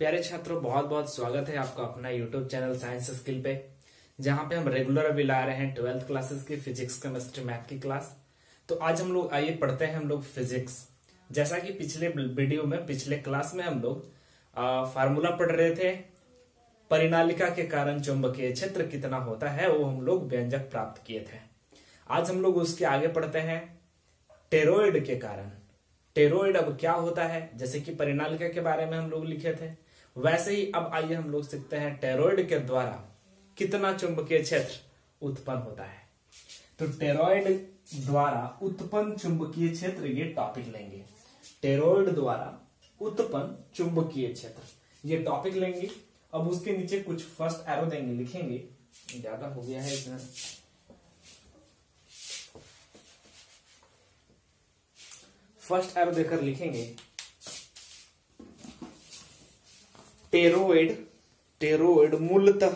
प्यारे छात्रों, बहुत बहुत स्वागत है आपका अपना यूट्यूब चैनल साइंस स्किल पे, जहाँ पे हम रेगुलर अभी ला रहे हैं ट्वेल्थ क्लासेस की फिजिक्स केमिस्ट्री मैथ की क्लास तो आज हम लोग, आइए पढ़ते हैं हम लोग फिजिक्स जैसा कि पिछले वीडियो में, पिछले क्लास में हम लोग फार्मूला पढ़ रहे थे परिणालिका के कारण चुंबकीय क्षेत्र कितना होता है, वो हम लोग व्यंजक प्राप्त किए थे। आज हम लोग उसके आगे पढ़ते हैं टेरोइड के कारण। टेरोइड अब क्या होता है? जैसे कि परिणालिका के बारे में हम लोग लिखे थे। वैसे ही अब आइए हम लोग सीखते हैं टेरोइड के द्वारा कितना चुंबकीय क्षेत्र उत्पन्न होता है। तो टेरोइड द्वारा उत्पन्न चुंबकीय क्षेत्र ये टॉपिक लेंगे। टेरोइड द्वारा उत्पन्न चुंबकीय क्षेत्र। ये टॉपिक लेंगे। अब उसके नीचे कुछ फ़र्स्ट एरो देंगे, लिखेंगे। ज़्यादा हो गया है इसमें फ़र्स्ट एरो देकर लिखेंगे। टेरोइड टेरोइड मूलतः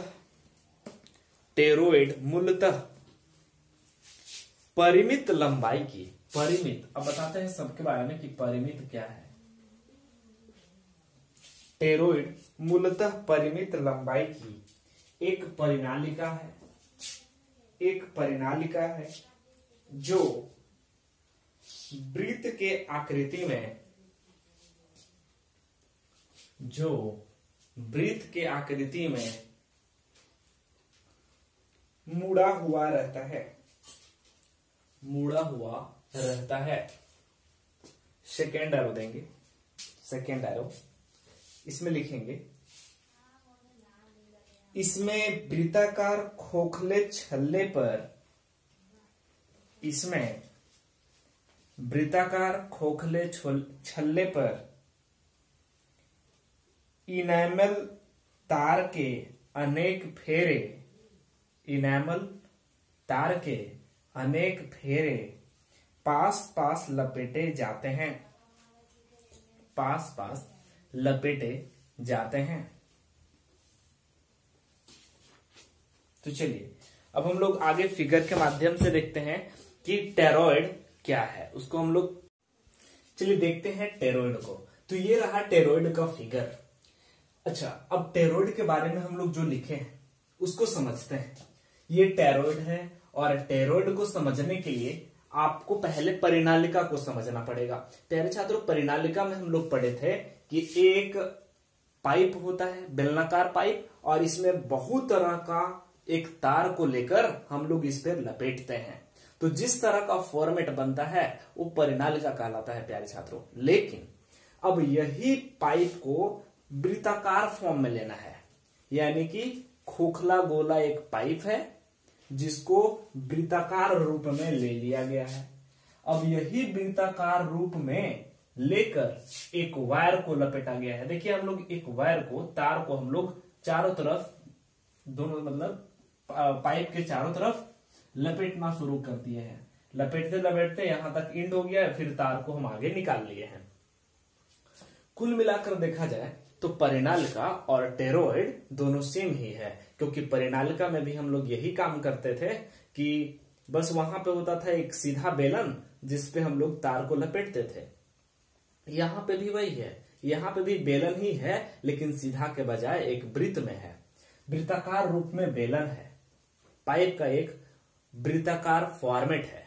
टेरोइड मूलतः परिमित लंबाई की, परिमित। अब बताते हैं सबके बारे में कि परिमित क्या है। टेरोइड मूलतः परिमित लंबाई की एक परिनालिका है। एक परिनालिका है जो वृत्त के आकृति में, जो वृत्त के आकृति में मुड़ा हुआ रहता है। मुड़ा हुआ रहता है। सेकेंड एरो देंगे। सेकेंड एरो इसमें लिखेंगे, इसमें वृत्ताकार खोखले छल्ले पर, इसमें वृत्ताकार खोखले छल्ले पर इनेमल तार के अनेक फेरे, इनेमल तार के अनेक फेरे पास पास लपेटे जाते हैं। पास पास लपेटे जाते हैं। तो चलिए, अब हम लोग आगे फिगर के माध्यम से देखते हैं कि टेरोइड क्या है। उसको हम लोग, चलिए देखते हैं टेरोइड को। तो ये रहा टेरोइड का फिगर। अच्छा अब टेरोइड के बारे में हम लोग जो लिखे हैं, उसको समझते हैं। ये टेरोइड है और टेरोइड को समझने के लिए आपको पहले परिनालिका को समझना पड़ेगा। प्यारे छात्रों, परिनालिका में हम लोग पढ़े थे कि एक पाइप होता है, बेलनाकार पाइप, और इसमें बहुत तरह का एक तार को लेकर हम लोग इस पर लपेटते हैं। तो जिस तरह का फॉर्मेट बनता है, वो परिनालिका कहलाता है, प्यारे छात्रों। लेकिन अब यही पाइप को वृत्ताकार फॉर्म में लेना है। यानी कि खोखला गोला एक पाइप है, जिसको वृत्ताकार रूप में ले लिया गया है। अब यही वृत्ताकार रूप में लेकर एक वायर को लपेटा गया है। देखिए हम लोग एक वायर को, तार को हम लोग चारों तरफ़, दोनों मतलब पाइप के चारों तरफ़ लपेटना शुरू कर दिए हैं। लपेटते लपेटते यहाँ तक इंड हो गया है, फिर तार को हम आगे निकाल लिए हैं। कुल मिलाकर देखा जाए तो परिनालिका और टेरोइड दोनों सेम ही है, क्योंकि परिनालिका में भी हम लोग यही काम करते थे कि बस वहाँ पे होता था एक सीधा बेलन जिसपे हम लोग तार को लपेटते थे। यहाँ पे भी वही है, यहाँ पे भी बेलन ही है, लेकिन सीधा के बजाय एक वृत्त में है। वृत्ताकार रूप में बेलन है। पाइप का एक वृत्ताकार फॉर्मेट है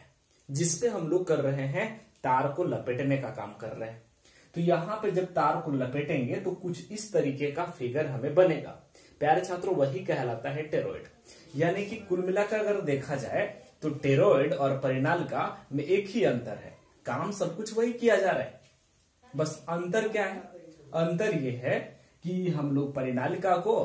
जिसपे हम लोग कर रहे हैं तार को लपेटने का काम कर रहे हैं। तो यहाँ पे जब तार को लपेटेंगे तो कुछ इस तरीके का फिगर हमें बनेगा। प्यारे छात्रों, वही कहलाता है टेरोइड। यानी कि कुल मिलाकर अगर देखा जाए तो टेरोइड और परिनालिका में एक ही अंतर है। काम सब कुछ वही किया जा रहा है। बस अंतर क्या है? अंतर यह है कि हम लोग परिणालिका को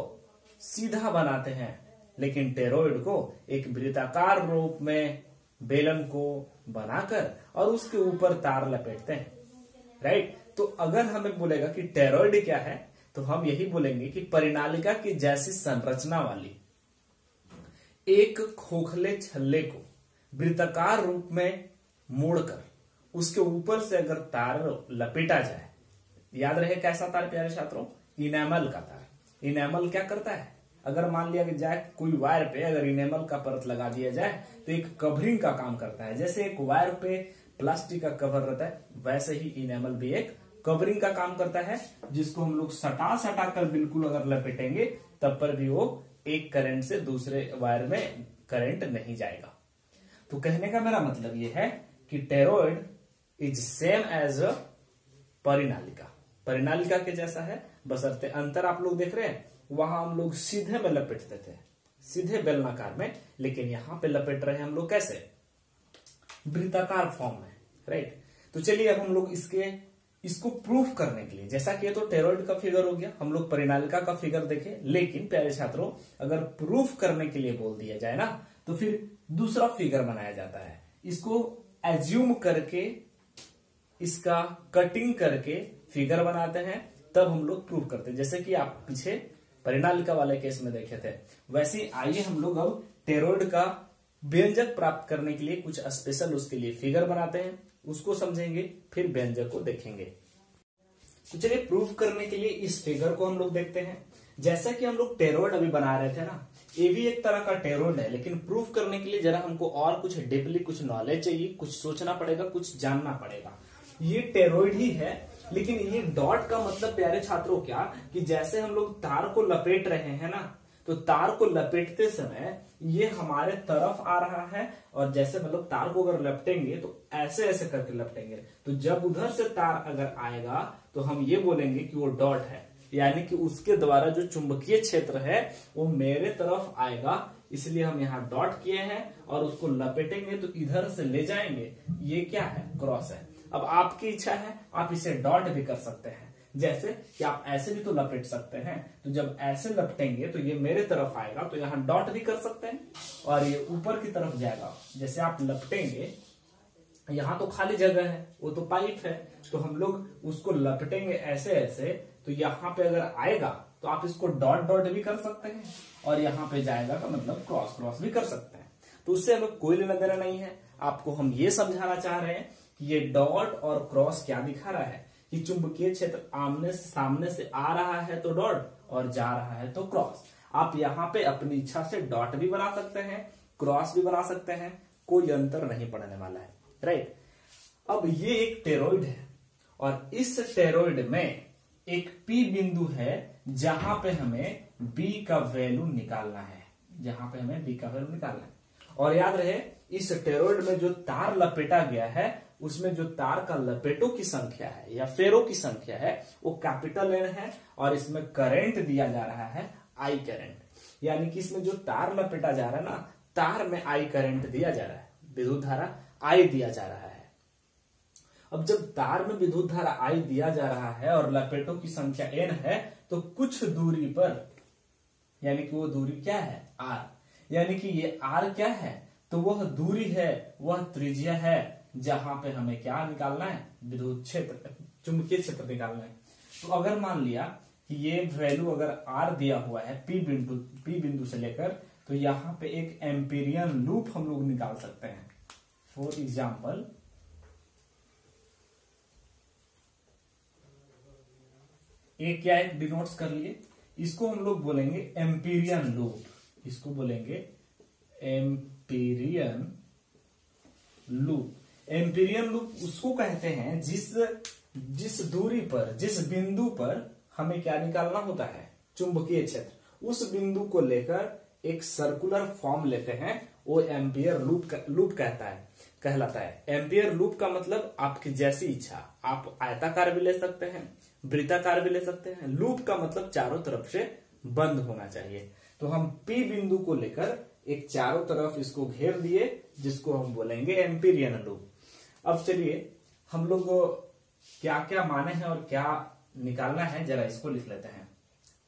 सीधा बनाते हैं, लेकिन टेरोइड को एक वृत्ताकार रूप में, बेलन को बनाकर और उसके ऊपर तार लपेटते हैं। राइट तो अगर हमें बोलेगा कि टेरोइड क्या है तो हम यही बोलेंगे कि परिणालिका की जैसी संरचना वाली, एक खोखले छल्ले को वृत्ताकार रूप में मोड़कर उसके ऊपर से अगर तार लपेटा जाए, याद रहे कैसा तार प्यारे छात्रों? इनेमल का तार। इनेमल क्या करता है? अगर मान लिया कि जाए कोई वायर पे अगर इनेमल का परत लगा दिया जाए तो एक कवरिंग का काम करता है। जैसे एक वायर पे प्लास्टिक का कवर रहता है, वैसे ही इनेमल भी एक कवरिंग का काम करता है, जिसको हम लोग सटा सटा कर बिल्कुल अगर लपेटेंगे, तब पर भी वो एक करंट से दूसरे वायर में करंट नहीं जाएगा। तो कहने का मेरा मतलब ये है कि toroid is same as a परिनालिका परिनालिका के जैसा है बसरते अंतर आप लोग देख रहे हैं, वहाँ हम लोग सीधे में लपेटते थे सीधे बेलनाकार में, लेकिन यहाँ पे लपेट रहे हम लोग कैसे? वृत्ताकार फॉर्म में राइट तो चलिए अब हम लोग इसके इसको प्रूफ करने के लिए। जैसा कि ये तो टेरोइड का फिगर हो गया, हम लोग परिणालिका का फिगर देखे। लेकिन, प्यारे छात्रों, अगर प्रूफ करने के लिए बोल दिया जाए ना तो फिर दूसरा फिगर बनाया जाता है। इसको एज्यूम करके, इसका कटिंग करके फिगर बनाते हैं, तब हम लोग प्रूफ करते हैं। जैसे कि आप पीछे परिणालिका वाले केस में देखे थे, वैसे आइए हम लोग अब टेरोइड का व्यंजक प्राप्त करने के लिए कुछ स्पेशल उसके लिए फिगर बनाते हैं। उसको समझेंगे, फिर व्यंजक को देखेंगे। तो चलिए प्रूफ करने के लिए इस फिगर को हम लोग देखते हैं। जैसा कि हम लोग टेरोइड अभी बना रहे थे ना, ये भी एक तरह का टेरोइड है, लेकिन प्रूफ करने के लिए जरा हमको और कुछ डीपली कुछ नॉलेज चाहिए, कुछ सोचना पड़ेगा, कुछ जानना पड़ेगा। ये टेरोइड ही है, लेकिन ये डॉट का मतलब प्यारे छात्रों, क्या? कि जैसे हम लोग तार को लपेट रहे हैं ना तो तार को लपेटते समय ये हमारे तरफ़ आ रहा है, और जैसे मतलब तार को अगर लपटेंगे तो ऐसे ऐसे करके लपटेंगे। तो जब उधर से तार अगर आएगा तो हम ये बोलेंगे कि वो डॉट है। यानी कि उसके द्वारा जो चुंबकीय क्षेत्र है, वो मेरे तरफ़ आएगा, इसलिए हम यहाँ डॉट किए हैं, और उसको लपेटेंगे तो इधर से ले जाएँगे। ये क्या है? क्रॉस है। अब आपकी इच्छा है, आप इसे डॉट भी कर सकते हैं। जैसे कि आप ऐसे भी तो लपेट सकते हैं तो जब ऐसे लपटेंगे तो ये मेरे तरफ़ आएगा तो यहाँ डॉट भी कर सकते हैं, और ये ऊपर की तरफ़ जाएगा। जैसे आप लपटेंगे, यहाँ तो खाली जगह है, वो तो पाइप है तो हम लोग उसको लपटेंगे ऐसे ऐसे तो यहाँ पे अगर आएगा तो आप इसको डॉट डॉट भी कर सकते हैं, और यहाँ पे जाएगा का मतलब क्रॉस क्रॉस भी कर सकते हैं। तो उससे हमें कोई लेना देना नहीं है। आपको हम ये समझाना चाह रहे हैं कि ये डॉट और क्रॉस क्या दिखा रहा है। कि चुंबकीय क्षेत्र आमने सामने से आ रहा है तो डॉट और जा रहा है तो क्रॉस। आप यहाँ पे अपनी इच्छा से डॉट भी बना सकते हैं, क्रॉस भी बना सकते हैं, कोई अंतर नहीं पड़ने वाला है राइट अब ये एक टेरोइड है और इस टेरोइड में एक पी बिंदु है जहाँ पे हमें बी का वैल्यू निकालना है। जहाँ पे हमें बी का वैल्यू निकालना है। और याद रहे, इस टेरोइड में जो तार लपेटा गया है उसमें जो तार का लपेटों की संख्या है या फेरों की संख्या है, वो कैपिटल एन है और इसमें करंट दिया जा रहा है आई करंट यानी कि इसमें जो तार लपेटा जा रहा है ना, तार में आई करंट दिया जा रहा है, विद्युत धारा आई दिया जा रहा है। अब जब तार में विद्युत धारा आई दिया जा रहा है और लपेटों की संख्या एन है तो कुछ दूरी पर, यानी कि वो दूरी क्या है? आर यानी कि ये आर क्या है? तो वह दूरी है, वह त्रिज्या है। जहाँ पे हमें क्या निकालना है? विद्युत क्षेत्र, चुंबकीय क्षेत्र निकालना है। तो अगर मान लिया कि ये वैल्यू अगर आर दिया हुआ है पी बिंदु पी बिंदु से लेकर तो यहाँ पे एक एम्पीरियन लूप हम लोग निकाल सकते हैं। फॉर एग्ज़ाम्पल एक क्या है? डिनोट्स कर लिए। इसको हम लोग बोलेंगे एम्पीरियन लूप इसको बोलेंगे एम्पीरियन लूप एम्पीरियन लूप उसको कहते हैं जिस जिस दूरी पर, जिस बिंदु पर हमें क्या निकालना होता है? चुंबकीय क्षेत्र। उस बिंदु को लेकर एक सर्कुलर फॉर्म लेते हैं, वो एम्पियर लूप लूप कहता है, कहलाता है। एम्पियर लूप का मतलब आपकी जैसी इच्छा। आप आयताकार भी ले सकते हैं, वृत्ताकार भी ले सकते हैं। लूप का मतलब चारों तरफ़ से बंद होना चाहिए। तो हम पी बिंदु को लेकर एक चारों तरफ़ इसको घेर दिए, जिसको हम बोलेंगे एम्पीरियन लूप। अब चलिए, हम लोग क्या क्या माने हैं और क्या निकालना है, जरा इसको लिख लेते हैं।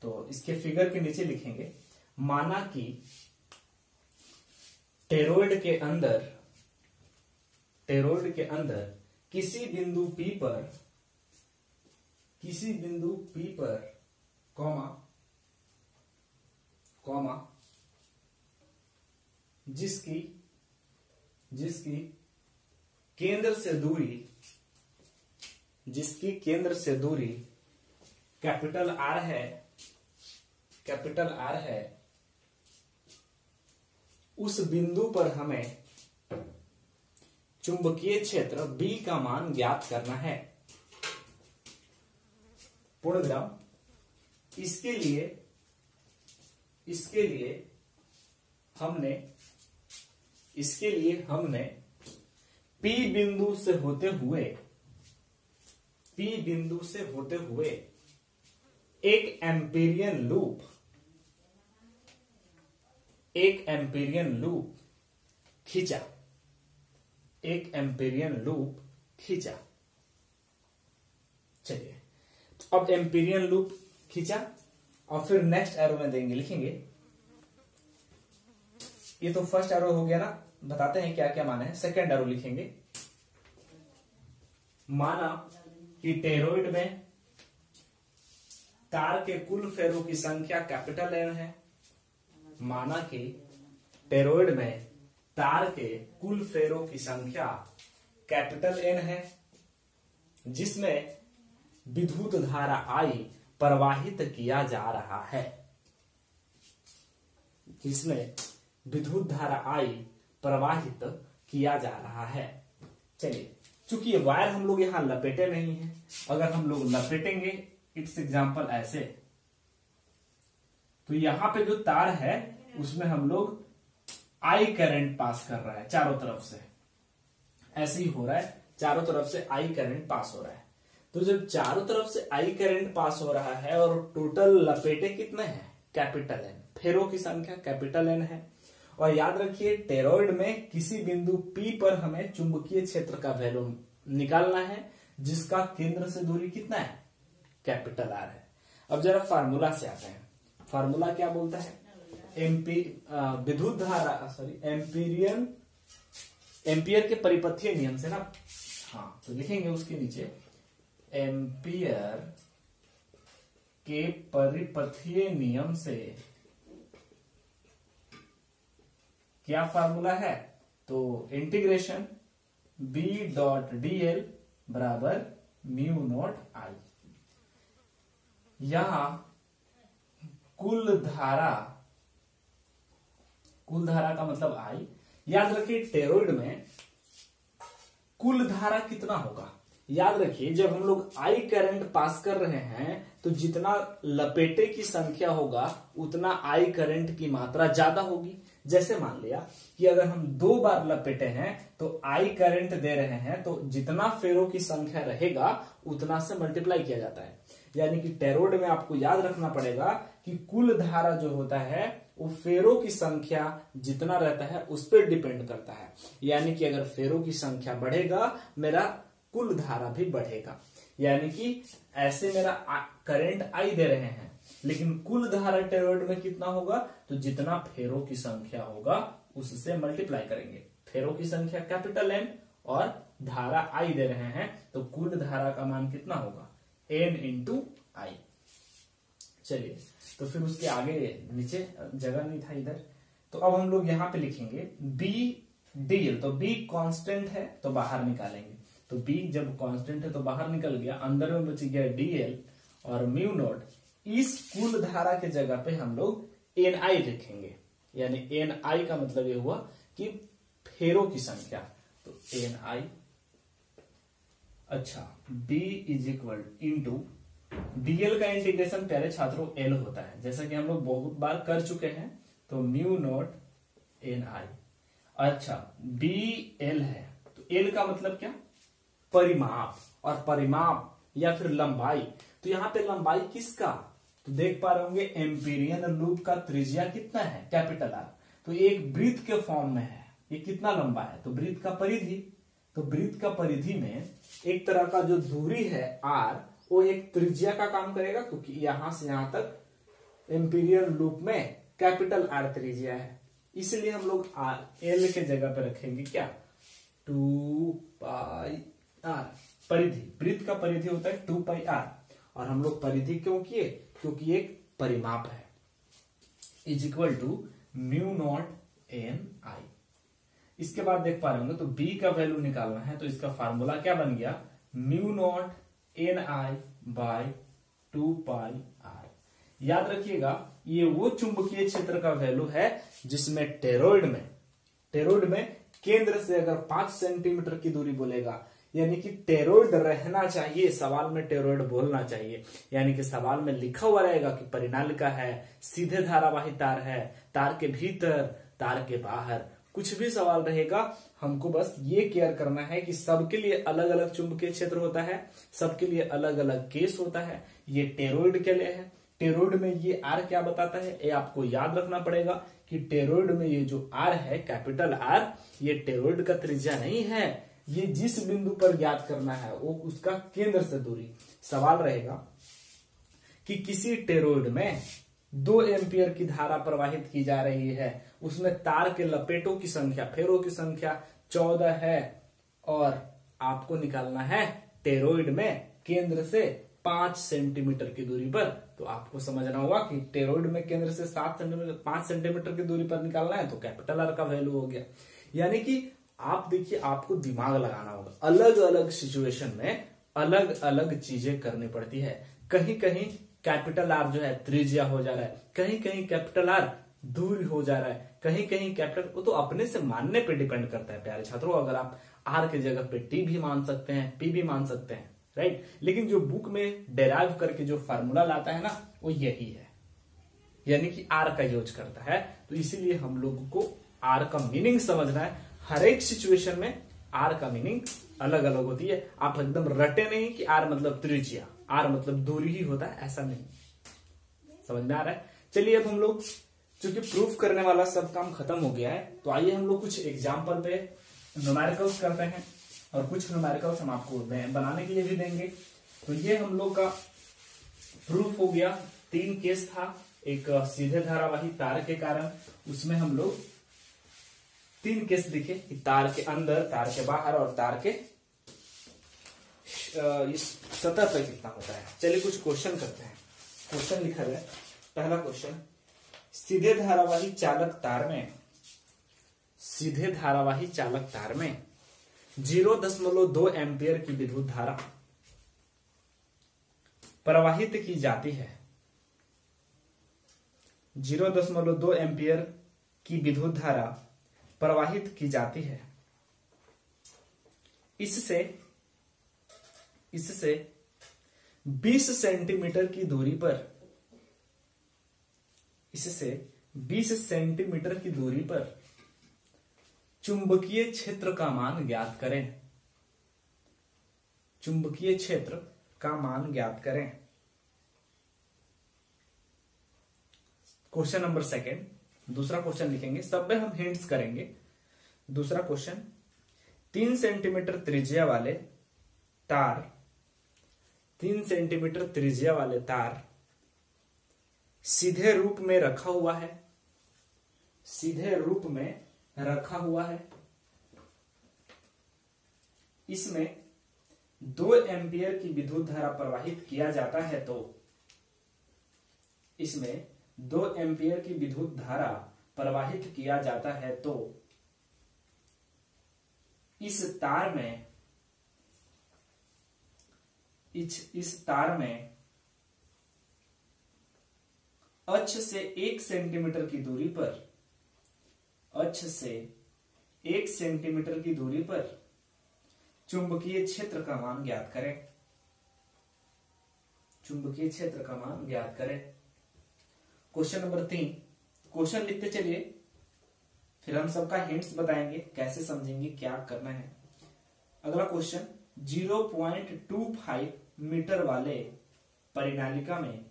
तो इसके फिगर के नीचे लिखेंगे, माना कि टेरोइड के अंदर, टेरोइड के अंदर किसी बिंदु पी पर, किसी बिंदु पी पर, कॉमा कॉमा, जिसकी जिसकी केंद्र से दूरी, जिसकी केंद्र से दूरी कैपिटल आर है, कैपिटल आर है, उस बिंदु पर हमें चुंबकीय क्षेत्र बी का मान ज्ञात करना है। पूर्ण विराम इसके लिए इसके लिए हमने, इसके लिए हमने P बिंदु से होते हुए, पी बिंदु से होते हुए एक एम्पीरियन लूप एक एम्पीरियन लूप खींचा, एक एम्पीरियन लूप खींचा। चलिए, अब एम्पीरियन लूप खींचा और फिर नेक्स्ट एरो में देंगे, लिखेंगे। ये तो फ़र्स्ट एरो हो गया ना? बताते हैं क्या क्या माना है। सेकेंड एरो लिखेंगे। माना कि टेरोइड में तार के कुल फेरों की संख्या कैपिटल एन है। माना कि टेरोइड में तार के कुल फेरों की संख्या कैपिटल एन है, जिसमें विद्युत धारा आई प्रवाहित किया जा रहा है। जिसमें विद्युत धारा आई प्रवाहित किया जा रहा है। चलिए, चूँकि ये वायर हम लोग यहाँ लपेटे नहीं है, अगर हम लोग लपेटेंगे, इट्स एग्ज़ाम्पल ऐसे। तो यहाँ पे जो तार है, उसमें हम लोग आई करंट पास कर रहा है, चारों तरफ़ से। ऐसे ही हो रहा है, चारों तरफ़ से आई करंट पास हो रहा है। तो जब चारों तरफ़ से आई करंट पास हो रहा है, और टोटल लपेटे कितने हैं? कैपिटल एन फेरों की संख्या कैपिटल एन है। और याद रखिए टेरोइड में किसी बिंदु P पर हमें चुंबकीय क्षेत्र का वैल्यू निकालना है, जिसका केंद्र से दूरी कितना है? कैपिटल आर है। अब जरा फार्मूला से आते हैं। फार्मूला क्या बोलता है? एम्पी विद्युत धारा सॉरी एम्पीरियन एम्पियर के परिपथीय नियम से ना? हाँ तो लिखेंगे उसके नीचे। एम्पियर के परिपथीय नियम से क्या फार्मूला है? तो integration B dot D L बराबर म्यू नॉट आई यहाँ कुल धारा कुल धारा का मतलब आई याद रखिए टेरोइड में कुल धारा कितना होगा? याद रखिए, जब हम लोग आई करंट पास कर रहे हैं तो जितना लपेटे की संख्या होगा, उतना आई करंट की मात्रा ज़्यादा होगी। जैसे मान लिया कि अगर हम दो बार लपेटे हैं तो आई करंट दे रहे हैं तो जितना फेरों की संख्या रहेगा, उतना से मल्टीप्लाई किया जाता है। यानी कि टेरोड में आपको याद रखना पड़ेगा कि कुल धारा जो होता है, वो फेरों की संख्या जितना रहता है, उस पर डिपेंड करता है। यानी कि अगर फेरों की संख्या बढ़ेगा, मेरा कुल धारा भी बढ़ेगा। यानी कि ऐसे मेरा करंट आई दे रहे हैं। लेकिन कुल धारा टेरोइड में कितना होगा? तो जितना फेरों की संख्या होगा, उससे मल्टीप्लाई करेंगे। फेरों की संख्या कैपिटल एन और धारा आई दे रहे हैं तो कुल धारा का मान कितना होगा? एन इंटू आई चलिए तो फिर उसके आगे नीचे, जगह नहीं था इधर। तो अब हम लोग यहाँ पे लिखेंगे बी डी तो बी कांस्टेंट है तो बाहर निकालेंगे। तो बी जब कांस्टेंट है तो बाहर निकल गया, अंदर में बच गया डीएल और म्यू नोट इस कुल धारा के जगह पे हम लोग एन आई लिखेंगे। यानी एन आई का मतलब ये हुआ कि फेरों की संख्या। तो एन आई अच्छा B is equal into DL का इंटीग्रेशन प्यारे छात्रों एल होता है। जैसा कि हम लोग बहुत बार कर चुके हैं तो म्यू नोट एन आई अच्छा बी एल है। तो एल का मतलब क्या? परिमाप और परिमाप या फिर लंबाई। तो यहाँ पे लंबाई किसका? तो देख पा रहे होंगे एम्पीरियन लूप का त्रिज्या कितना है? कैपिटल आर तो एक वृत्त के फॉर्म में है। ये कितना लंबा है? तो वृत्त का परिधि। तो वृत्त का परिधि में एक तरह का जो दूरी है आर वो एक त्रिज्या का काम करेगा, क्योंकि यहाँ से यहाँ तक एम्पीरियल लूप में कैपिटल आर त्रिज्या है। इसलिए हम लोग आर एल के जगह पे रखेंगे क्या? टू पाई आर परिधि। वृत्त का परिधि होता है टू पाई आर और हम लोग परिधि क्यों किए? क्योंकि एक परिमाप है। Is equal to mu naught N I इसके बाद देख पा रहे होंगे तो बी का वैल्यू निकालना है तो इसका फार्मूला क्या बन गया? Mu naught N I by two pi R याद रखिएगा, ये वो चुंबकीय क्षेत्र का वैल्यू है जिसमें टेरोइड में टेरोइड में केंद्र से अगर पाँच सेंटीमीटर की दूरी बोलेगा यानी कि टेरोइड रहना चाहिए, सवाल में टेरोइड बोलना चाहिए। यानी कि सवाल में लिखा हुआ रहेगा कि परिणालिका है, सीधे धारावाही तार है, तार के भीतर, तार के बाहर। कुछ भी सवाल रहेगा, हमको बस ये केयर करना है कि सबके लिए अलग अलग चुंबकीय क्षेत्र होता है, सबके लिए अलग अलग केस होता है। ये टेरोइड के लिए है। टेरोइड में ये आर क्या बताता है? ये आपको याद रखना पड़ेगा कि टेरोइड में ये जो आर है, कैपिटल आर ये टेरोइड का त्रिज्या नहीं है। ये जिस बिंदु पर ज्ञात करना है, वो उसका केंद्र से दूरी। सवाल रहेगा कि किसी टेरोइड में दो एम्पियर की धारा प्रवाहित की जा रही है, उसमें तार के लपेटों की संख्या, फेरों की संख्या चौदह है, और आपको निकालना है टेरोइड में केंद्र से पाँच सेंटीमीटर की दूरी पर। तो आपको समझना होगा कि टेरोइड में केंद्र से सात सेंटीमीटर, पाँच सेंटीमीटर की दूरी पर निकालना है तो कैपिटल आर का वैल्यू हो गया। यानी कि आप देखिए, आपको दिमाग लगाना होगा। अलग अलग सिचुएशन में अलग अलग चीज़ें करनी पड़ती है। कहीं कहीं कैपिटल आर जो है, त्रिज्या हो जा रहा है। कहीं कहीं कैपिटल आर दूर हो जा रहा है। कहीं कहीं कैपिटल वो तो अपने से मानने पे डिपेंड करता है, प्यारे छात्रों। अगर आप आर के जगह पे टी भी मान सकते हैं पी भी मान सकते हैं राइट लेकिन जो बुक में डेराइव करके जो फार्मूला लाता है ना, वो यही है। यानी कि आर का यूज़ करता है। तो इसीलिए हम लोगों को आर का मीनिंग समझना है। हर एक सिचुएशन में आर का मीनिंग अलग अलग होती है। आप एकदम रटे नहीं कि आर मतलब त्रिज्या आर मतलब दूरी ही होता है, ऐसा नहीं। समझ में आ रहा है? चलिए अब हम लोग, चूँकि प्रूफ करने वाला सब काम खत्म हो गया है तो आइए हम लोग कुछ एग्ज़ाम्पल पे न्यूमेरिकल्स करते हैं और कुछ न्यूमेरिकल्स हम आपको बनाने के लिए भी देंगे। तो ये हम लोग का प्रूफ हो गया। तीन केस था, एक सीधे धारावाही तार के कारण। उसमें हम लोग तीन केस दिखे तार के अंदर, तार के बाहर और तार के इस सतह पर कितना होता है। चलिए कुछ क्वेश्चन करते हैं। क्वेश्चन लिखा है पहला क्वेश्चन सीधे धारावाही चालक तार में, सीधे धारावाही चालक तार में ज़ीरो दशमलव दो एम्पियर की विद्युत धारा प्रवाहित की जाती है। ज़ीरो दशमलव दो एम्पियर की विद्युत धारा प्रवाहित की जाती है। इससे इससे 20 सेंटीमीटर की दूरी पर, इससे 20 सेंटीमीटर की दूरी पर चुंबकीय क्षेत्र का मान ज्ञात करें। चुंबकीय क्षेत्र का मान ज्ञात करें। Question number second. दूसरा क्वेश्चन लिखेंगे। सब में हम हिंट्स करेंगे। दूसरा क्वेश्चन, तीन सेंटीमीटर त्रिज्या वाले तार, तीन सेंटीमीटर त्रिज्या वाले तार सीधे रूप में रखा हुआ है। सीधे रूप में रखा हुआ है। इसमें दो एम्पियर की विद्युत धारा प्रवाहित किया जाता है तो इसमें दो एम्पियर की विद्युत धारा प्रवाहित किया जाता है तो इस तार में इस, इस तार में अक्ष से एक सेंटीमीटर की दूरी पर अक्ष से एक सेंटीमीटर की दूरी पर चुंबकीय क्षेत्र का मान ज्ञात करें। चुंबकीय क्षेत्र का मान ज्ञात करें। क्वेश्चन नंबर तीन। क्वेश्चन लिखते चलिए, फिर हम सबका हिंट्स बताएँगे, कैसे समझेंगे, क्या करना है। अगला क्वेश्चन 0.25 मीटर वाले परिणालिका में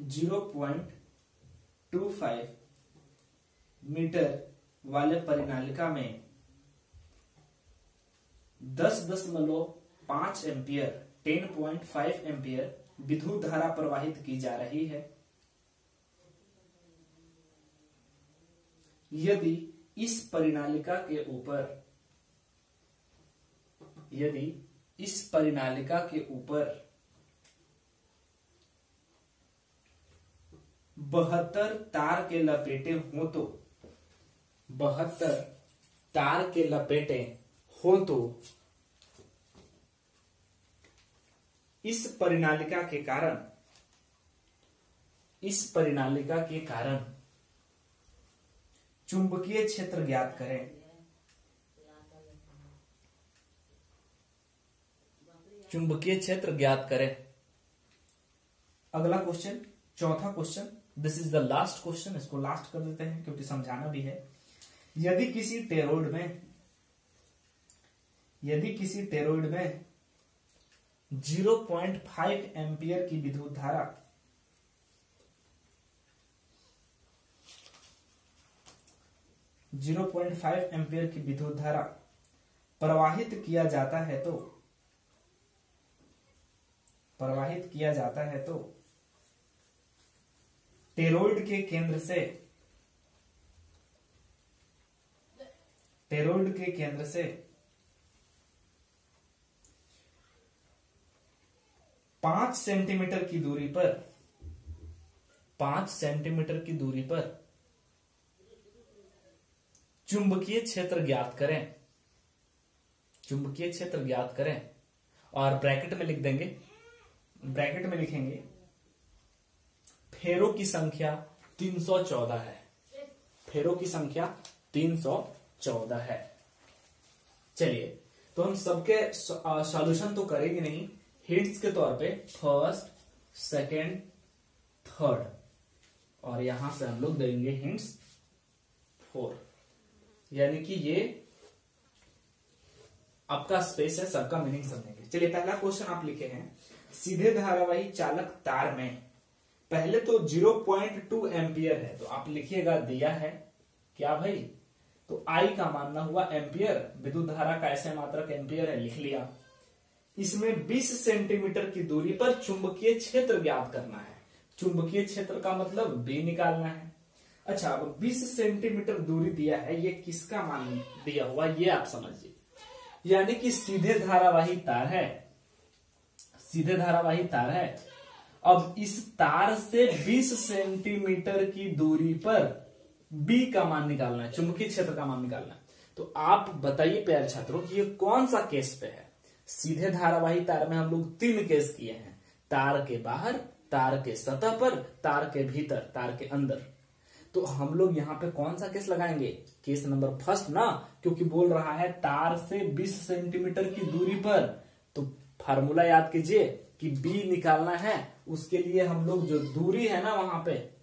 0.25 मीटर वाले परिणालिका में दस दशमलव पाँच एम्पियर 10.5 एम्पियर विद्युत धारा प्रवाहित की जा रही है। यदि इस परिणालिका के ऊपर, यदि इस परिणालिका के ऊपर बहत्तर तार के लपेटे हो तो बहत्तर तार के लपेटे हो तो इस परिणालिका के कारण, इस परिणालिका के कारण चुंबकीय क्षेत्र ज्ञात करें। चुंबकीय क्षेत्र ज्ञात करें। अगला क्वेश्चन चौथा question this is the last question इसको लास्ट कर देते हैं, क्योंकि समझाना भी है। यदि किसी टेरोइड में, यदि किसी टेरोइड में 0.5 एम्पियर की विद्युत धारा। ज़ीरो पॉइंट फाइव एम्पियर की विद्युत धारा प्रवाहित किया जाता है तो प्रवाहित किया जाता है तो टेरोइड के केंद्र से, टेरोइड के केंद्र से पाँच सेंटीमीटर की दूरी पर, पाँच सेंटीमीटर की दूरी पर चुंबकीय क्षेत्र ज्ञात करें। चुंबकीय क्षेत्र ज्ञात करें। और ब्रैकेट में लिख देंगे, ब्रैकेट में लिखेंगे, फेरों की संख्या 314 है। फेरों की संख्या 314 है। चलिए तो हम सबके सॉल्यूशन तो करेंगे नहीं हिंट्स के तौर पे फ़र्स्ट सेकेंड थर्ड और यहाँ से हम लोग देंगे हिंट्स फोर यानी कि ये आपका स्पेस है, सबका मीनिंग समझेंगे। चलिए, पहला क्वेश्चन आप लिखे हैं। सीधे धारावाही चालक तार में, पहले तो 0.2 एम्पियर है तो आप लिखिएगा, दिया है। क्या भाई? तो आई का मानना हुआ एम्पियर, विद्युत धारा का ऐसे मात्रक एम्पियर है, लिख लिया। इसमें 20 सेंटीमीटर की दूरी पर चुंबकीय क्षेत्र ज्ञात करना है। चुंबकीय क्षेत्र का मतलब बी निकालना है। अच्छा अब 20 सेंटीमीटर दूरी दिया है, ये किसका मान दिया हुआ, ये आप समझिए। यानी कि सीधे धारावाही तार है। सीधे धारावाही तार है। अब इस तार से 20 सेंटीमीटर की दूरी पर बी का मान निकालना है, चुंबकीय क्षेत्र का मान निकालना है। तो आप बताइए प्यारे छात्रों कि ये कौन सा केस पे है? सीधे धारावाही तार में हम लोग तीन केस किए हैं। तार के बाहर, तार के सतह पर, तार के भीतर, तार के अंदर। तो हम लोग यहाँ पे कौन सा केस लगाएँगे? केस नंबर फ़र्स्ट ना, क्योंकि बोल रहा है तार से 20 सेंटीमीटर की दूरी पर। तो फार्मूला याद कीजिए कि बी निकालना है, उसके लिए हम लोग जो दूरी है ना वहाँ पे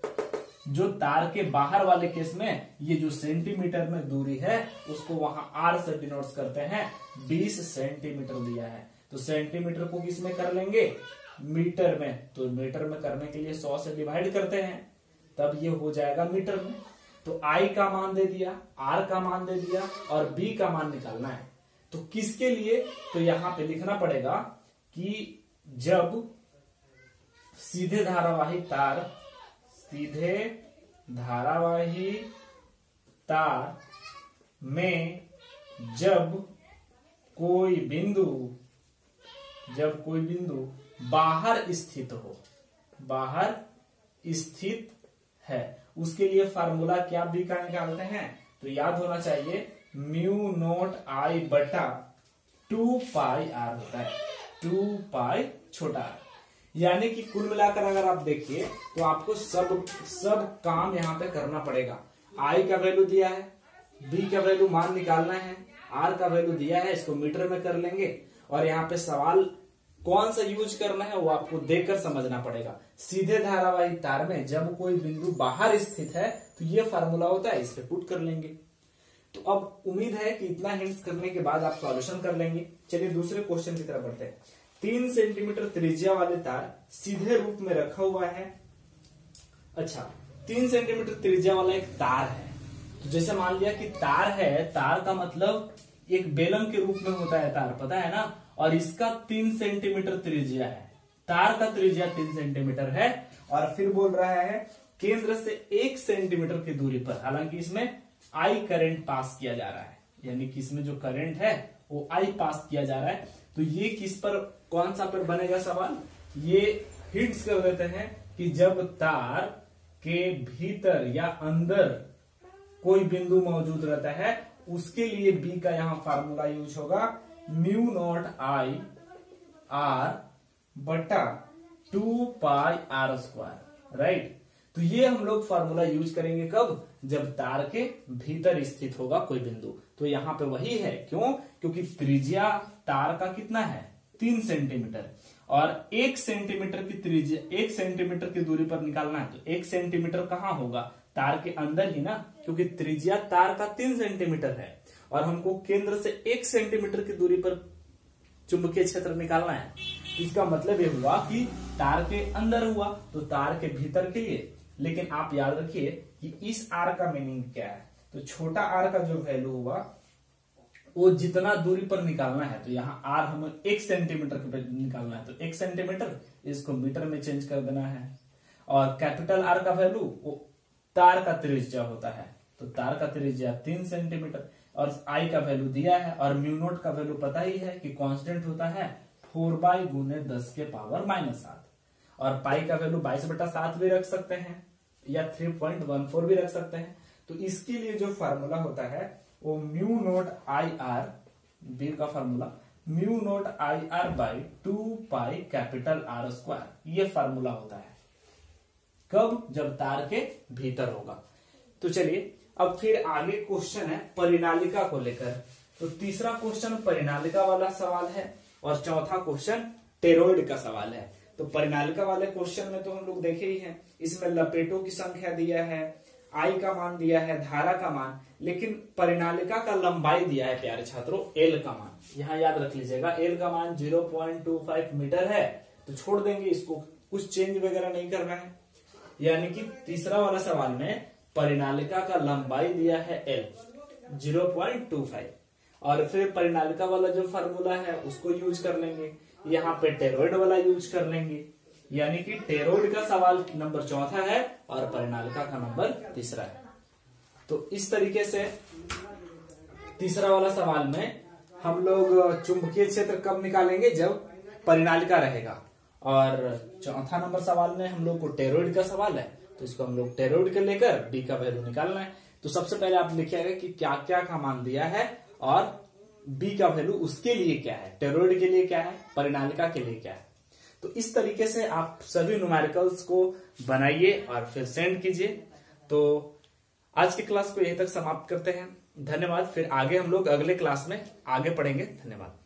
जो तार के बाहर वाले केस में ये जो सेंटीमीटर में दूरी है, उसको वहाँ आर से डिनोट करते हैं। 20 सेंटीमीटर दिया है। तो सेंटीमीटर को किसमें कर लेंगे? मीटर में। तो मीटर में करने के लिए 100 से डिवाइड करते हैं। तब ये हो जाएगा मीटर में। तो आई का मान दे दिया आर का मान दे दिया और बी का मान निकालना है। तो किसके लिए? तो यहाँ पे लिखना पड़ेगा कि जब सीधे धारावाही तार सीधे धारावाही तार में जब कोई बिंदु, जब कोई बिंदु बाहर स्थित हो, बाहर स्थित है। उसके लिए फार्मूला क्या का निकालते हैं? तो याद होना चाहिए, म्यू नोट आई बटा टू पाई आर होता है। टू पाई छोटा आर। यानी कि कुल मिलाकर अगर आप देखिए तो आपको सब सब काम यहाँ पे करना पड़ेगा। आई का वैल्यू दिया है बी का वैल्यू मान निकालना है आर का वैल्यू दिया है, इसको मीटर में कर लेंगे। और यहाँ पे सवाल कौन सा यूज़ करना है, वो आपको देखकर समझना पड़ेगा। सीधे धारावाही तार में जब कोई बिंदु बाहर स्थित है तो ये फार्मूला होता है, इस पुट कर लेंगे। तो अब उम्मीद है कि इतना हिंट्स करने के बाद आप सॉल्यूशन कर लेंगे। चलिए दूसरे क्वेश्चन की तरफ़ बढ़ते हैं। तीन सेंटीमीटर त्रिज्या वाले तार सीधे रूप में रखा हुआ है। अच्छा तीन सेंटीमीटर त्रिज्या वाला एक तार है। तो जैसे मान लिया कि तार है, तार का मतलब एक बेलन के रूप में होता है तार, पता है ना? और इसका तीन सेंटीमीटर त्रिज्या है। तार का त्रिज्या तीन सेंटीमीटर है और फिर बोल रहा है, केंद्र से एक सेंटीमीटर की दूरी पर। हालाँकि इसमें आई करंट पास किया जा रहा है। यानी कि इसमें जो करंट है, वो आई पास किया जा रहा है। तो ये किस पर कौन सा पर बनेगा सवाल? ये हिट्स कर देते हैं कि जब तार के भीतर या अंदर कोई बिंदु मौजूद रहता है, उसके लिए बी का यहाँ फार्मूला यूज़ होगा। म्यू नॉट आई आर बटा two pi R square right तो ये हम लोग फार्मूला यूज़ करेंगे कब? जब तार के भीतर स्थित होगा कोई बिंदु। तो यहाँ पे वही है। क्यों? क्योंकि त्रिज्या तार का कितना है? तीन सेंटीमीटर। और एक सेंटीमीटर की त्रिज्या, एक सेंटीमीटर की दूरी पर निकालना है तो एक सेंटीमीटर कहाँ होगा? तार के अंदर ही ना, क्योंकि त्रिज्या तार का तीन सेंटीमीटर है। और हमको केंद्र से एक सेंटीमीटर की दूरी पर चुंबकीय क्षेत्र निकालना है। इसका मतलब ये हुआ कि तार के अंदर हुआ तो तार के भीतर के लिए लेकिन आप याद रखिए कि इस आर का मीनिंग क्या है? तो छोटा आर का जो वैल्यू हुआ वो जितना दूरी पर निकालना है तो यहाँ आर हमें एक सेंटीमीटर पे निकालना है तो एक सेंटीमीटर इसको मीटर में चेंज कर देना है। और कैपिटल आर का वैल्यू वो तार का त्रिज्या होता है तो तार का त्रिज्या तीन सेंटीमीटर और आई का वैल्यू दिया है, और म्यूनोट का वैल्यू पता ही है कि कांस्टेंट होता है फोर बाई गुने दस के पावर माइनस सात। और पाई का वैल्यू बाईस बटा सात भी रख सकते हैं, या थ्री पॉइंट वन फोर भी रख सकते हैं। तो इसके लिए जो फॉर्मूला होता है वो mu naught I R B का formula mu naught I R by two pi capital R square ये फॉर्मूला होता है। कब? जब तार के भीतर होगा। तो चलिए, अब फिर आगे क्वेश्चन है परिणालिका को लेकर। तो तीसरा क्वेश्चन परिणालिका वाला सवाल है और चौथा क्वेश्चन टेरोइड का सवाल है। तो परिणालिका वाले क्वेश्चन में तो हम लोग देखे ही हैं। इसमें लपेटों की संख्या दिया है आई का मान दिया है, धारा का मान, लेकिन परिणालिका का लंबाई दिया है प्यारे छात्रों एल का मान। यहाँ याद रख लीजिएगा एल का मान 0.25 मीटर है तो छोड़ देंगे इसको, कुछ चेंज वगैरह नहीं करना है। यानी कि तीसरा वाला सवाल में परिणालिका का लंबाई दिया है एल 0.25 और फिर परिणालिका वाला जो फार्मूला है, उसको यूज़ कर लेंगे। यहाँ पे टेरोइड वाला यूज़ कर लेंगे। यानी कि टेरोइड का सवाल नंबर चौथा है और परिणालिका का नंबर तीसरा है। तो इस तरीके से तीसरा वाला सवाल में हम लोग चुंबकीय क्षेत्र कब निकालेंगे? जब परिणालिका रहेगा। और चौथा नंबर सवाल में हम लोग को टेरोइड का सवाल है तो इसको हम लोग टेरोइड के लेकर डी का वैल्यू निकालना है। तो सबसे पहले आप लिखिएगा कि क्या क्या का मान दिया है और बी का वैल्यू उसके लिए क्या है? टेरोइड के लिए क्या है? परिणालिका के लिए क्या है? तो इस तरीके से आप सभी न्यूमेरिकल्स को बनाइए और फिर सेंड कीजिए। तो आज की क्लास को यही तक समाप्त करते हैं। धन्यवाद। फिर आगे हम लोग अगले क्लास में आगे पढ़ेंगे। धन्यवाद।